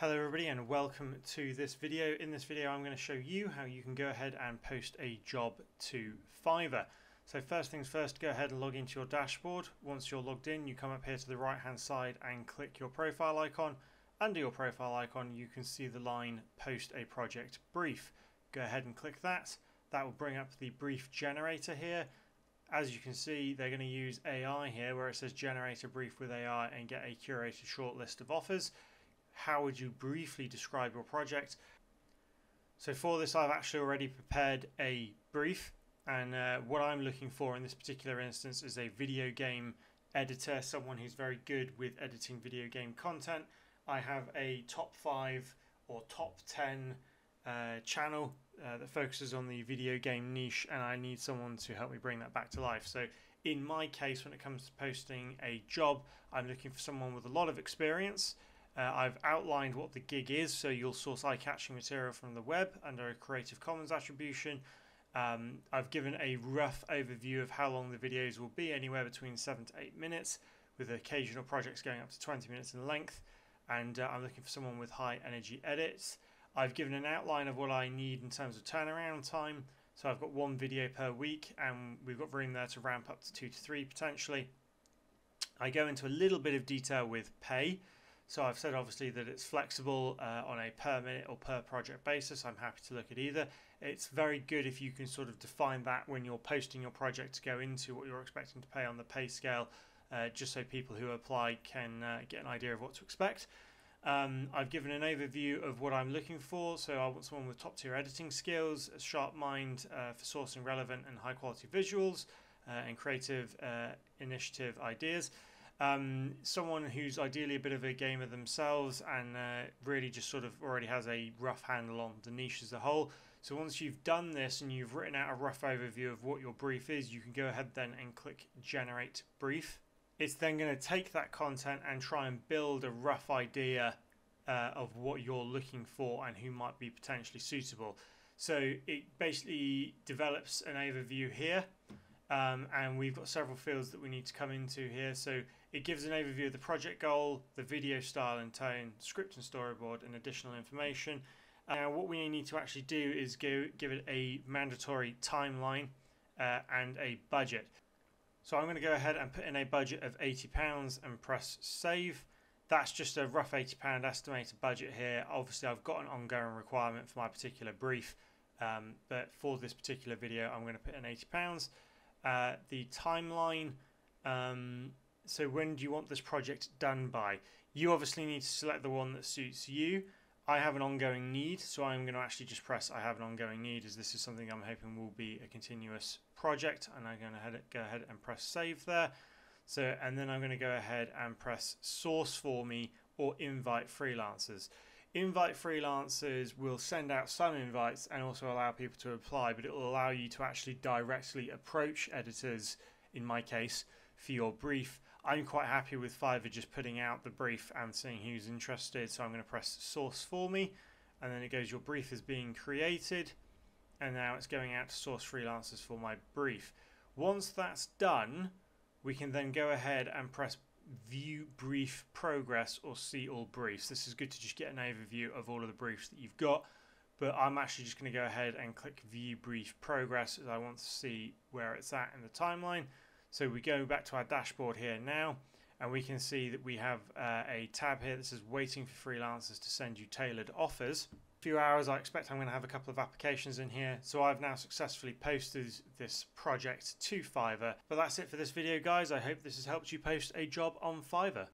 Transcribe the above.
Hello everybody and welcome to this video. In this video I'm going to show you how you can go ahead and post a job to Fiverr. So first things first, go ahead and log into your dashboard. Once you're logged in, you come up here to the right hand side and click your profile icon. Under your profile icon you can see the line post a project brief. Go ahead and click that. That will bring up the brief generator here. As you can see, they're going to use AI here where it says generate a brief with AI and get a curated short list of offers how would you briefly describe your project? So for this I've actually already prepared a brief and uh, what I'm looking for in this particular instance is a video game editor, someone who's very good with editing video game content. I have a top 5 or top 10 uh, channel uh, that focuses on the video game niche and I need someone to help me bring that back to life. So in my case when it comes to posting a job I'm looking for someone with a lot of experience uh, I've outlined what the gig is, so you'll source eye-catching material from the web under a Creative Commons attribution. Um, I've given a rough overview of how long the videos will be, anywhere between 7 to 8 minutes, with occasional projects going up to 20 minutes in length. And uh, I'm looking for someone with high energy edits. I've given an outline of what I need in terms of turnaround time. So I've got one video per week, and we've got room there to ramp up to two to three potentially. I go into a little bit of detail with pay. So I've said obviously that it's flexible uh, on a per minute or per project basis. I'm happy to look at either. It's very good if you can sort of define that when you're posting your project to go into what you're expecting to pay on the pay scale, uh, just so people who apply can uh, get an idea of what to expect. Um, I've given an overview of what I'm looking for. So I want someone with top tier editing skills, a sharp mind uh, for sourcing relevant and high quality visuals, uh, and creative uh, initiative ideas. Um, someone who's ideally a bit of a gamer themselves and uh, really just sort of already has a rough handle on the niche as a whole. So once you've done this and you've written out a rough overview of what your brief is, you can go ahead then and click generate brief. It's then going to take that content and try and build a rough idea uh, of what you're looking for and who might be potentially suitable. So it basically develops an overview here um, and we've got several fields that we need to come into here. So it gives an overview of the project goal, the video style and tone, script and storyboard, and additional information. Now, what we need to actually do is go, give it a mandatory timeline uh, and a budget. So I'm going to go ahead and put in a budget of £80 and press save. That's just a rough £80 estimated budget here. Obviously, I've got an ongoing requirement for my particular brief, um, but for this particular video, I'm going to put in £80. Uh, the timeline. Um, so when do you want this project done by? You obviously need to select the one that suits you. I have an ongoing need, so I'm going to actually just press I have an ongoing need as this is something I'm hoping will be a continuous project and I'm going to go ahead and press save there. So and then I'm going to go ahead and press source for me or invite freelancers. Invite freelancers will send out some invites and also allow people to apply, but it will allow you to actually directly approach editors, in my case, for your brief. I'm quite happy with Fiverr just putting out the brief and seeing who's interested, so I'm going to press source for me, and then it goes your brief is being created, and now it's going out to source freelancers for my brief. Once that's done, we can then go ahead and press view brief progress or see all briefs. This is good to just get an overview of all of the briefs that you've got. But I'm actually just going to go ahead and click view brief progress as I want to see where it's at in the timeline. So we go back to our dashboard here now and we can see that we have uh, a tab here that says waiting for freelancers to send you tailored offers. A few hours I expect I'm going to have a couple of applications in here. So I've now successfully posted this project to Fiverr. But that's it for this video guys. I hope this has helped you post a job on Fiverr